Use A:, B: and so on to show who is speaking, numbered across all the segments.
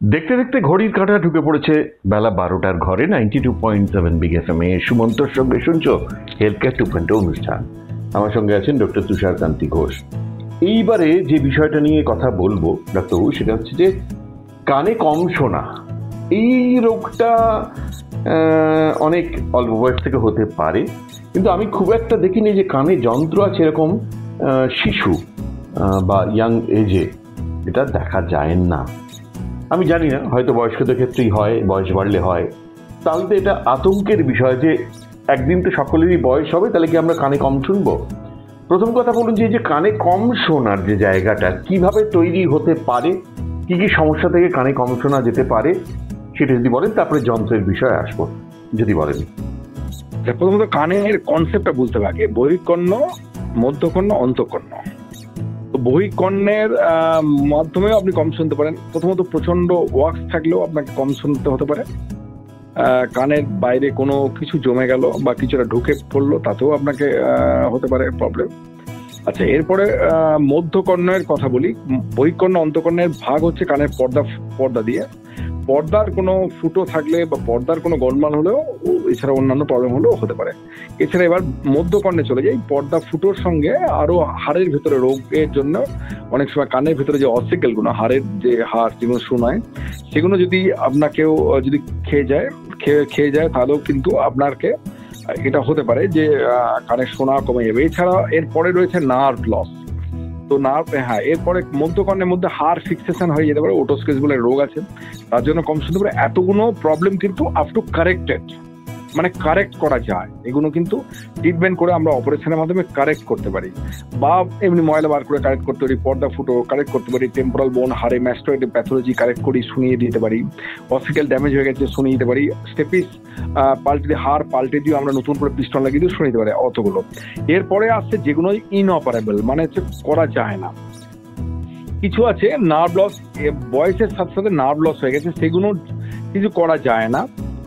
A: দেখতে দেখতে ঘড়ির কাঁটা ঢুকে পড়েছে। বেলা বারোটার ঘরে ninety two point seven Big F M এ। সুমন্তর সঙ্গে শুনছো হেলথ কেয়ার টু পয়েন্ট অনুষ্ঠান আমার সঙ্গে আছেন ডক্টর তুষার কান্তি ঘোষ। এইবারে যে বিষয়টা নিয়ে কথা বলব, ডাক্তারবাবু, সেটা হচ্ছে যে কানে কম শোনা। এই রোগটা অনেক অল্প বয়স থেকে হতে পারে। কিন্তু আমি খুব একটা দেখিনি যে কানে যন্ত্র আছে এরকম শিশু বা ইয়াং এজে এটা দেখা যায় না। আমি জানি না, হয়তো বয়স্কদের ক্ষেত্রেই হয়, বয়স বাড়লে হয়। তাহলে তো এটা আতঙ্কের বিষয় যে একদিন তো সকলেরই বয়স হবে, তাহলে কি আমরা কানে কম শুনব? প্রথম কথা বলুন যে এই যে কানে কম শোনার যে জায়গাটা, কীভাবে তৈরি হতে পারে? কি কি সমস্যা থেকে কানে কম শোনা যেতে পারে? সেটা যদি বলেন, তারপরে যন্ত্রের বিষয়ে আসব, যদি বলেন।
B: প্রথমত কানের কনসেপ্টটা বুঝতে হবে আগে। বহিকর্ণ, মধ্যকর্ণ, অন্তকর্ণ। বহিকর্ণের মাধ্যমেও আপনি কম শুনতে পারেন। প্রথমত প্রচণ্ড ওয়াক্স থাকলেও আপনাকে কম শুনতে হতে পারে। কানের বাইরে কোনো কিছু জমে গেল বা কিছুটা ঢুকে পড়ল, তাতেও আপনাকে হতে পারে প্রবলেম আচ্ছা এরপরে মধ্যকর্ণের কথা বলি। বহিকর্ণ অন্তকর্ণের ভাগ হচ্ছে কানের পর্দা পর্দা দিয়ে। পর্দার কোনো ফুটো থাকলে বা পর্দার কোনো গন্ডমাল হলেও এছাড়া অন্যান্য প্রবলেম হলেও হতে পারে। এছাড়া এবার মধ্যকর্ণে চলে যাই, পর্দা ফুটোর সঙ্গে আরও হাড়ের ভেতরে রোগের জন্য অনেক সময় কানের ভেতরে যে অসিকেলগুলো হাড়ের যে হাড় যেগুলো শোনায়, সেগুলো যদি আপনাকেও, যদি খেয়ে যায়, খেয়ে খেয়ে যায়, তাহলেও কিন্তু আপনাকে, এটা হতে পারে যে কানের শোনা কমে যাবে। এছাড়া এরপরে রয়েছে নার্ভ লস তো নার্ভ হ্যাঁ এরপরে মধ্যকর্ণের মধ্যে হাড় ফিক্সেশন হয়ে যেতে পারে ওটোস্কেস বলে রোগ আছে। তার জন্য কম শুনতে পারে এতগুলো প্রবলেম কিন্তু আপ টু কারেক্টেড মানে কারেক্ট করা যায়। এগুলো কিন্তু ট্রিটমেন্ট করে আমরা অপারেশনের মাধ্যমে কারেক্ট করতে পারি। বা এমনি ময়লা বার করে কারেক্ট করতে পারি, পর্দা ফুটো কারেক্ট করতে পারি টেম্পোরাল বোন হারে ম্যাস্ট্রয়েড প্যাথোলজি কারেক্ট করি, শুনিয়ে দিতে পারি অসিক্যাল ড্যামেজ হয়ে গেছে শুনিয়ে দিতে পারি স্টেপিস পাল্টে দিয়ে হাড় পাল্টে দিয়ে আমরা নতুন করে পিস্টন লাগিয়ে দিয়ে শুনিয়ে দিতে পারি, অতগুলো। এরপরে আসছে যেগুলো ইনঅপারেবল মানে হচ্ছে করা যায় না। কিছু আছে নার্ভ লস বয়সের সাথে সাথে নার্ভ লস হয়ে গেছে, সেগুলো কিছু করা যায় না।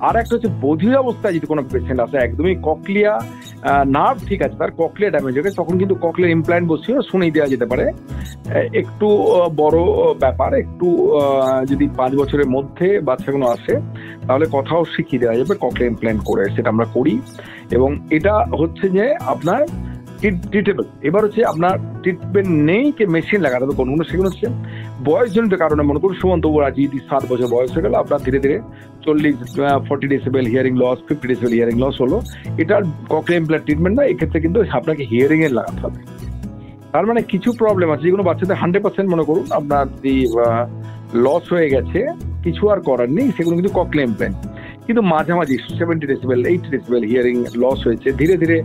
B: আর একটা হচ্ছে বধির অবস্থায় যদি কোনো পেশেন্ট আসে, একদমই ককলিয়া নার্ভ ঠিক আছে, তার ককলিয়া ড্যামেজ হয়ে তখন কিন্তু ককলিয়ার ইমপ্ল্যান্ট বসিয়ে শুনেই দেওয়া যেতে পারে। একটু বড় ব্যাপার, একটু যদি পাঁচ বছরের মধ্যে বাচ্চাগুলো আসে, তাহলে কথাও শিখিয়ে দেওয়া যাবে ককলিয়া ইমপ্ল্যান্ট করে, সেটা আমরা করি। এবং এটা হচ্ছে যে আপনার ট্রিটেবল এবার হচ্ছে আপনার ট্রিটমেন্ট নেই যে মেশিন লাগাতে হবে কোনগুলো সেগুলো হচ্ছে বয়সজনিত কারণে, মনে করুন সুমন্ত আজ যদি সাত বছর বয়স হয়ে গেল, আপনার ধীরে ধীরে চল্লিশ forty decibel hearing loss fifty decibel hearing loss হলো। এটা ককলে ইমপ্ল্যান্ট ট্রিটমেন্ট না, এক্ষেত্রে কিন্তু আপনাকে হিয়ারিং এর লাগাতে হবে। তার মানে কিছু প্রবলেম আছে, যেগুলো বাচ্চাদের হান্ড্রেড পার্সেন্ট মনে করুন, আপনার যদি লস হয়ে গেছে, কিছু আর করার নেই, সেগুলো কিন্তু ককলে ইমপ্ল্যান্ট কিন্তু মাঝামাঝি seventy decibel eighty decibel hearing loss হয়েছে। ধীরে ধীরে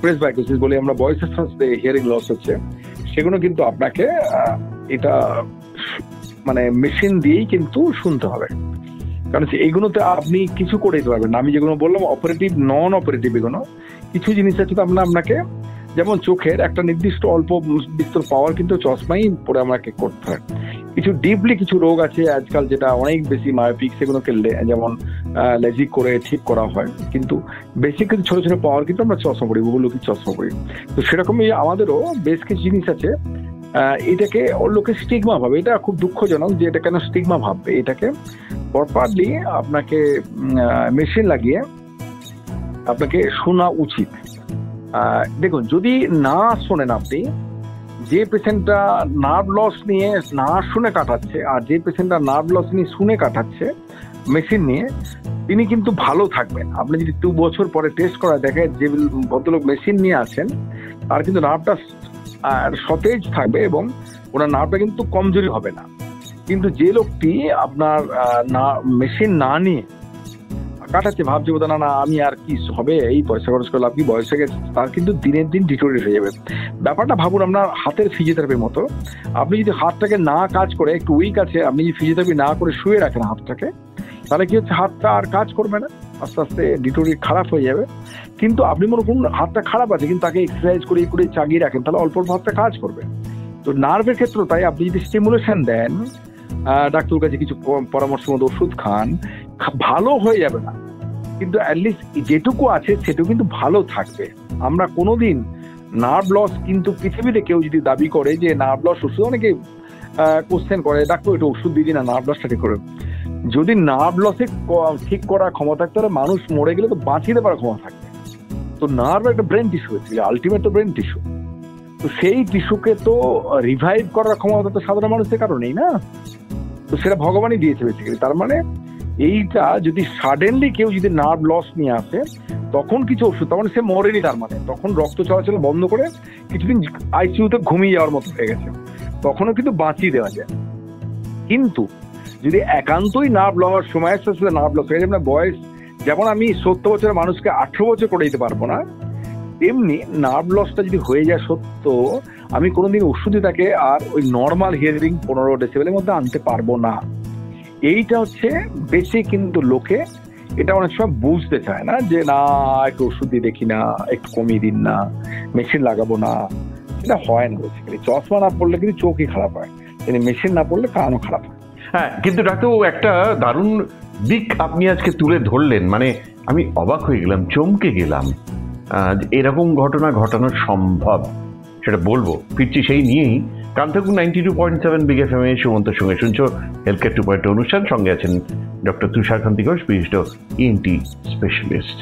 B: প্রেস বাইকোসিস বলে আমরা বয়সের সাথে হিয়ারিং লস হচ্ছে। সেগুলো কিন্তু আপনাকে এটা মানে মেশিন দিয়েই কিন্তু শুনতে হবে। কারণ এইগুলোতে আপনি কিছু করে দিতে পারবেন আমি যেগুলো বললাম অপারেটিভ নন অপারেটিভ এগুলো, কিছু জিনিস আছে তো আমরা আপনাকে, যেমন চোখের একটা নির্দিষ্ট অল্প বিস্তর পাওয়ার কিন্তু চশমাই পরে আমাকে করতে হয়। কিছু ডিপলি কিছু রোগ আছে আজকাল যেটা অনেক বেশি মায়োপিক সেগুলোকে যেমন লেজিক করে ঠিক করা হয়। কিন্তু বেশি কিছু ছোট ছোট পাওয়ার কিন্তু আমরা চশমা পড়ি ওগুলো কি চশমা পড়ি তো সেরকমই আমাদেরও বেশ কিছু জিনিস আছে। এটাকে লোকে স্টিগমা ভাবে, এটা খুব দুঃখজনক যে এটা কেন স্টিগমা ভাববে। এটাকে প্রপারলি আপনাকে মেশিন লাগিয়ে আপনাকে শোনা উচিত। দেখুন, যদি না শোনেন আপনি যে পেশেন্টটা নার্ভ লস নিয়ে না শুনে কাটাচ্ছে আর যে পেশেন্টটা নার্ভ লস নিয়ে শুনে কাটাচ্ছে মেশিন নিয়ে, তিনি কিন্তু ভালো থাকবেন। আপনি যদি দু বছর পরে টেস্ট করা দেখে যে ভদ্রলোক মেশিন নিয়ে আছেন তার কিন্তু নার্ভটা সতেজ থাকবে এবং ওনার নার্ভটা কিন্তু কমজোরি হবে না। কিন্তু যে লোকটি আপনার না মেশিন না নিয়ে কাটাচ্ছে, ভাবছে বোধ না না, আমি আর কি হবে? এই পয়সা খরচ করলে আপনি বয়স হয়ে গেছে, তার কিন্তু দিনের দিন ডিটোরিয়েট হয়ে যাবে। ব্যাপারটা ভাবুন আপনার হাতের ফিজিওথেরাপির মতো। আপনি যদি হাতটাকে না কাজ করে, একটু উইক আছে, আপনি যদি ফিজিওথেরাপি না করে শুয়ে রাখেন হাতটাকে, তাহলে কি হচ্ছে, হাতটা আর কাজ করবে না? আস্তে আস্তে ডিটোরি খারাপ হয়ে যাবে। কিন্তু আপনি মনে করুন, হাতটা খারাপ আছে, কিন্তু তাকে এক্সারসাইজ করে করে চাগিয়ে রাখেন, তাহলে অল্প অল্প হাতটা কাজ করবে। তো নার্ভের ক্ষেত্রে তাই, আপনি যদি স্টিমুলেশন দেন ডাক্তারের কাছে কিছু পরামর্শ মতো ওষুধ খান। ভালো হয়ে যাবে না। কিন্তু অ্যাটলিস্ট যেটুকু আছে, সেটুকু কিন্তু ভালো থাকবে। আমরা কোনোদিন নার্ভ লস কিন্তু পৃথিবীতে কেউ যদি দাবি করে যে নার্ভ লস ওষুধ, অনেকে কোশ্চেন করে, ডাক্তার একটু ওষুধ দিয়ে দিন না নার্ভ লসটা ঠিক করে। যদি নার্ভ লসে ঠিক করার ক্ষমতা থাকতে তাহলে মানুষ মরে গেলে তো বাঁচিয়ে দেওয়ার ক্ষমতা থাকবে তো নার্ভ একটা ব্রেন টিস্যু আলটিমেট তো ব্রেন টিস্যু তো সেই টিস্যুকে তো রিভাইভ করার ক্ষমতা তো সাধারণ মানুষের কারণেই না। তো সেটা ভগবানই দিয়েছে বেসিক্যালি তার মানে এইটা যদি সাডেনলি কেউ যদি নার্ভ লস নিয়ে আসে, তখন কিছু ওষুধ তখন সে মরেনি তার মানে। তখন রক্ত চলাচল বন্ধ করে কিছুদিন আইসিইউতে ঘুমিয়ে যাওয়ার মতো হয়ে গেছে। তখনও কিন্তু বাঁচিয়ে দেওয়া যায়। কিন্তু যদি একান্তই নার্ভ লওয়ার সময়ের সাথে সাথে নার্ভ লস হয়ে যায়। না বয়স, যেমন আমি সত্তর বছরের মানুষকে আঠেরো বছর করে দিতে পারব না তেমনি নার্ভ লসটা যদি হয়ে যায় সত্য, আমি কোনোদিন ওষুধে তাকে আর ওই নর্মাল হিয়ারিং পনেরো ডেসিবেলের মধ্যে আনতে পারব না। এইটা হচ্ছে বেশি কিন্তু লোকে এটা অনেক সময় বুঝতে চায় না যে, না, একটু ওষুধ দিয়ে দেখি না, একটু কমিয়ে দিন না মেশিন লাগাবো না। এটা হয় না বেসিক্যালি চশমা না পড়লে কিন্তু চোখই খারাপ হয়। কিন্তু মেশিন না পড়লে কানও খারাপ হয়।
A: হ্যাঁ কিন্তু ডাক্তারবাবু একটা দারুণ দিক আপনি আজকে তুলে ধরলেন। মানে আমি অবাক হয়ে গেলাম, চমকে গেলাম। এরকম ঘটনা ঘটানো সম্ভব, সেটা বলব। ফিরছি সেই নিয়েই। কান্তাকুর ninety two point seven Big F সুমন্তর সঙ্গে শুনছো হেলথ কেয়ার টু পয়েন্ট অনুষ্ঠান। সঙ্গে আছেন ডক্টর তুষার কান্তি ঘোষ, বিশিষ্ট ইএনটি স্পেশালিস্ট